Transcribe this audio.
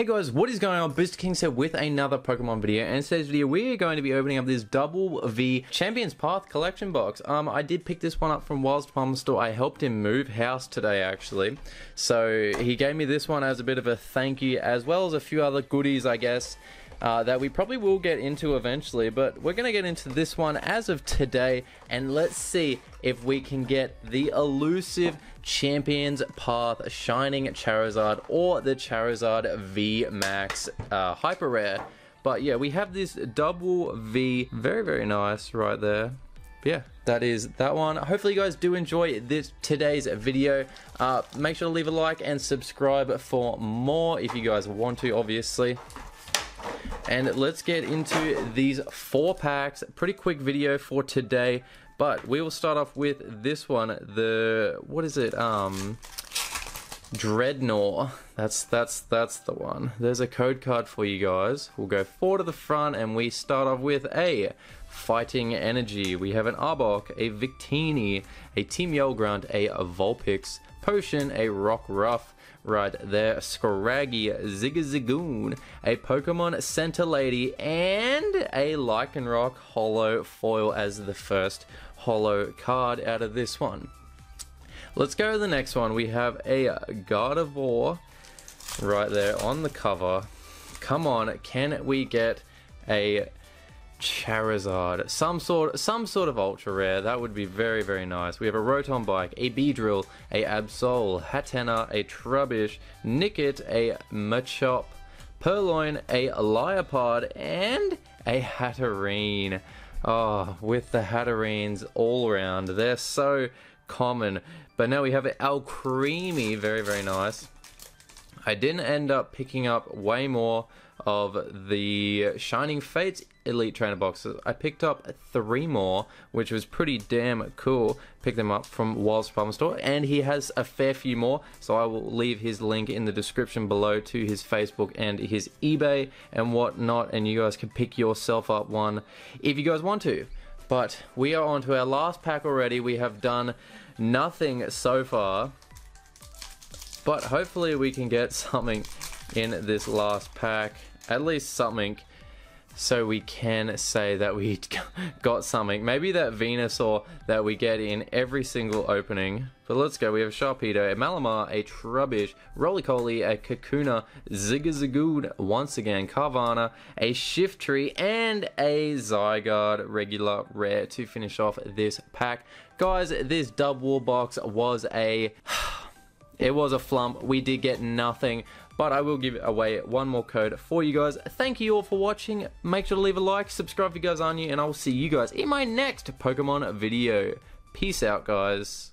Hey guys, what is going on? Booster King here with another Pokemon video, and in today's video we are going to be opening up this Dubwool V Champions Path collection box. Um, I did pick this one up from Wild's Palm Store. I helped him move house today actually, so he gave me this one as a bit of a thank you, as well as a few other goodies I guess. Uh, that we probably will get into eventually, but we're going to get into this one as of today, and let's see if we can get the elusive Champions Path Shining Charizard or the Charizard V Max uh, Hyper Rare. But yeah, we have this Dubwool V, very, very nice right there. yeah, that is that one. Hopefully you guys do enjoy this today's video. Uh, make sure to leave a like and subscribe for more if you guys want to, obviously. And let's get into these four packs. Pretty quick video for today, but we will start off with this one. The what is it? Um, Drednaw. That's that's that's the one. There's a code card for you guys. We'll go four to the front, and we start off with a Fighting Energy. We have an Arbok, a Victini, a Team Yell Grunt, a Vulpix, Potion, a Rock Rockruff, right there, Scraggy, Zigzagoon, a Pokemon Center Lady, and a Lycanroc Holo Foil as the first Holo card out of this one. Let's go to the next one. We have a Gardevoir right there on the cover. Come on, can we get a Charizard, some sort, some sort of ultra rare. That would be very, very nice. We have a Rotom Bike, a Beedrill, a Absol, Hatenna, a Trubbish, Nickit, a Machop, Purrloin, a Liepard, and a Hatterene. Oh, with the Hatterenes all around. They're so common. But now we have an Alcremie, very, very nice. I didn't end up picking up way more of the Shining Fates Elite Trainer boxes. I picked up three more, which was pretty damn cool. Picked them up from Wild's Department Store, and he has a fair few more, so I will leave his link in the description below to his Facebook and his eBay and whatnot, and you guys can pick yourself up one if you guys want to. But we are on to our last pack already. We have done nothing so far, but hopefully we can get something in this last pack at least something so we can say that we got something. Maybe that Venusaur that we get in every single opening. But let's go. We have Sharpedo, a Malamar, a Trubbish, Rolycoly, a Kakuna, Zigzagoon, once again, Carvanha, a Shiftry, and a Zygarde regular rare to finish off this pack. Guys, this Dubwool box was a... It was a flump. We did get nothing, but I will give away one more code for you guys. Thank you all for watching. Make sure to leave a like, subscribe if you guys aren't new, and I will see you guys in my next Pokemon video. Peace out, guys.